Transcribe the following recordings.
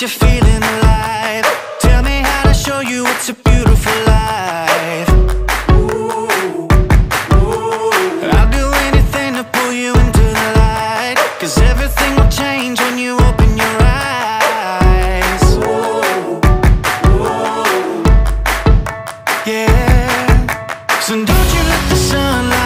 you're feeling alive. Tell me how to show you it's a beautiful life. I'll do anything to pull you into the light. Cause everything will change when you open your eyes. Yeah. So don't you let the sunlight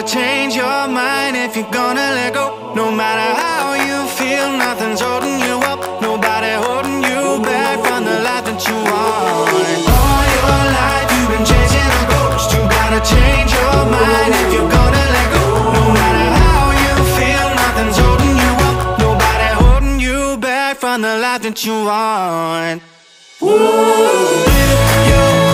You gotta change your mind if you're gonna let go. No matter how you feel, nothing's holding you up. Nobody holding you back from the life that you want. All your life you've been chasing a ghost. You gotta change your mind if you're gonna let go. No matter how you feel, nothing's holding you up. Nobody holding you back from the life that you want. Ooh, Live your